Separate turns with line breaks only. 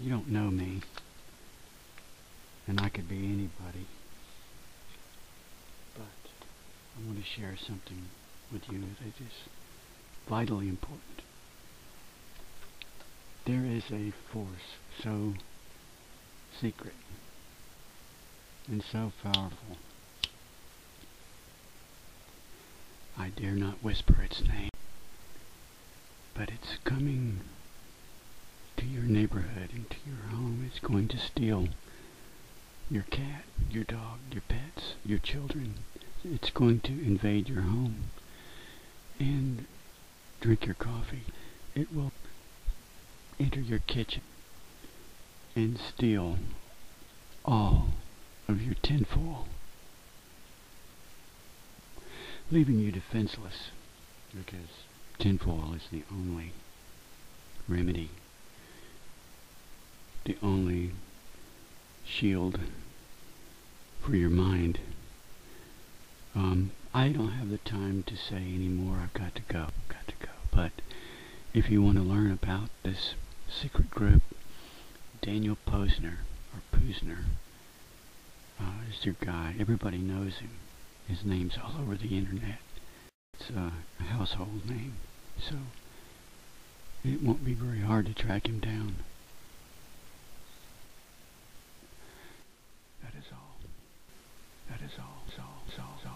You don't know me. And I could be anybody. But I want to share something with you that is vitally important. There is a force so secret and so powerful. I dare not whisper its name, but it's coming neighborhood, into your home. It's going to steal your cat, your dog, your pets, your children. It's going to invade your home and drink your coffee. It will enter your kitchen and steal all of your tinfoil, leaving you defenseless because tinfoil is the only remedy, the only shield for your mind. Um, I don't have the time to say any more. I've got to go. Got to go. But if you want to learn about this secret group, Daniel Pouzzner or Pouzzner uh, is your guy. Everybody knows him. His name's all over the internet. It's a household name, so it won't be very hard to track him down. 小小小